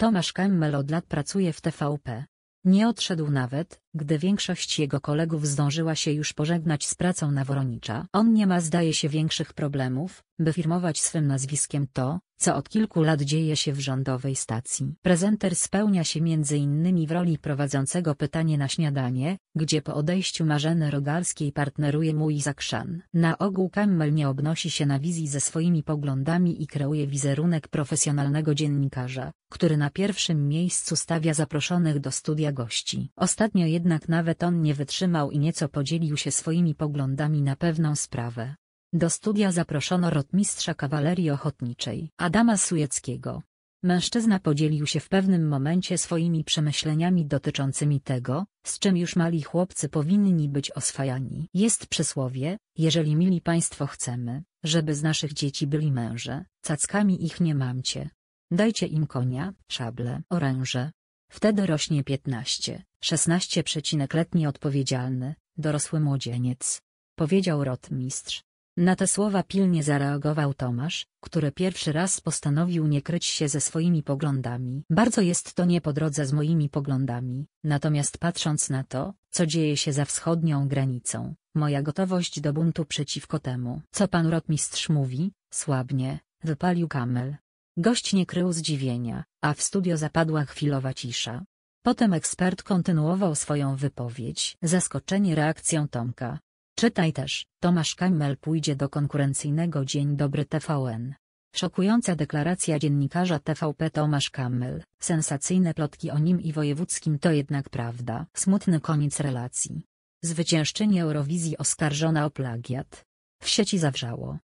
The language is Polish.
Tomasz Kemmel od lat pracuje w TVP. Nie odszedł nawet, gdy większość jego kolegów zdążyła się już pożegnać z pracą na Woronicza. On nie ma zdaje się większych problemów, by firmować swym nazwiskiem to, co od kilku lat dzieje się w rządowej stacji. Prezenter spełnia się innymi w roli prowadzącego pytanie na śniadanie, gdzie po odejściu Marzeny Rogalskiej partneruje mu Izak Szan. Na ogół Kemmel nie obnosi się na wizji ze swoimi poglądami i kreuje wizerunek profesjonalnego dziennikarza, który na pierwszym miejscu stawia zaproszonych do studia gości. Ostatnio jednak nawet on nie wytrzymał i nieco podzielił się swoimi poglądami na pewną sprawę. Do studia zaproszono rotmistrza kawalerii ochotniczej Adama Sujeckiego. Mężczyzna podzielił się w pewnym momencie swoimi przemyśleniami dotyczącymi tego, z czym już mali chłopcy powinni być oswajani. Jest przysłowie, jeżeli mili państwo chcemy, żeby z naszych dzieci byli męże, cackami ich nie mamcie. Dajcie im konia, szable, oręże. Wtedy rośnie 15, 16 przecinek letni odpowiedzialny, dorosły młodzieniec. Powiedział rotmistrz. Na te słowa pilnie zareagował Tomasz, który pierwszy raz postanowił nie kryć się ze swoimi poglądami. Bardzo jest to nie po drodze z moimi poglądami, natomiast patrząc na to, co dzieje się za wschodnią granicą, moja gotowość do buntu przeciwko temu, co pan rotmistrz mówi, słabnie, wypalił Kamel. Gość nie krył zdziwienia, a w studio zapadła chwilowa cisza. Potem ekspert kontynuował swoją wypowiedź. Zaskoczenie reakcją Tomka, Czytaj też, Tomasz Kammel pójdzie do konkurencyjnego Dzień Dobry TVN. Szokująca deklaracja dziennikarza TVP Tomasz Kammel, sensacyjne plotki o nim i wojewódzkim to jednak prawda. Smutny koniec relacji. Zwyciężczyni Eurowizji oskarżona o plagiat. W sieci zawrzało.